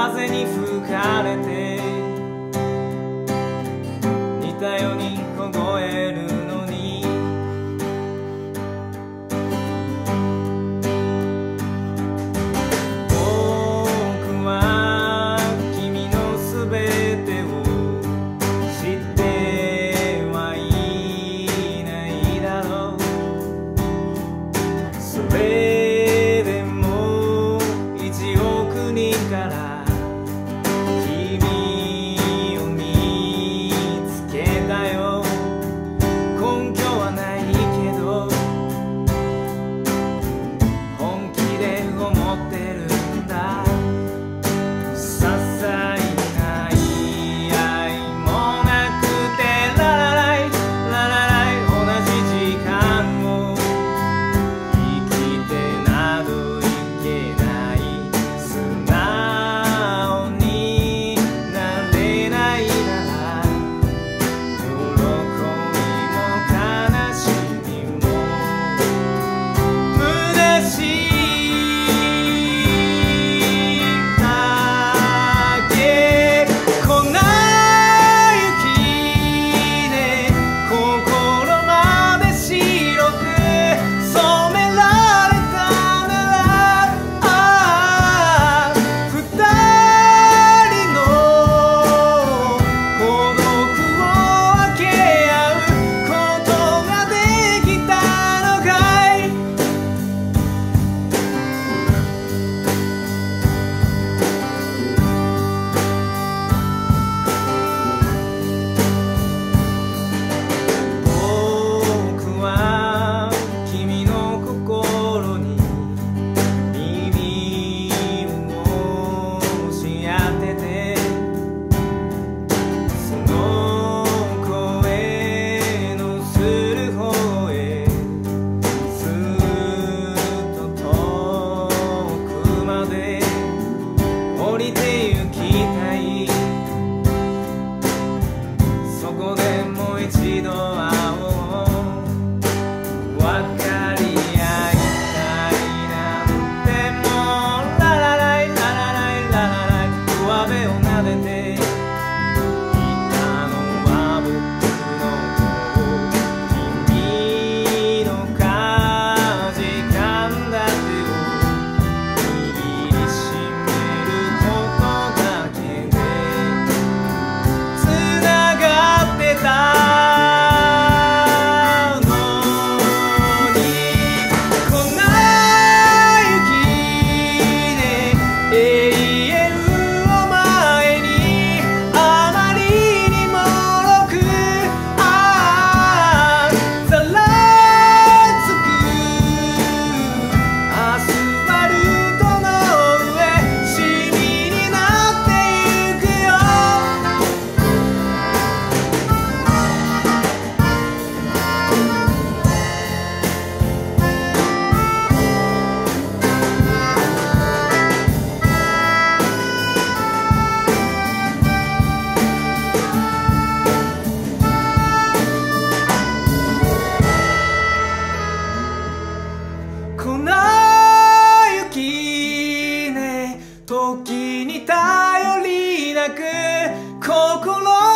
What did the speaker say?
風に吹かれて似たように凍えるのに。僕は君のすべてを知ってはいないだろう。それでも一億人から心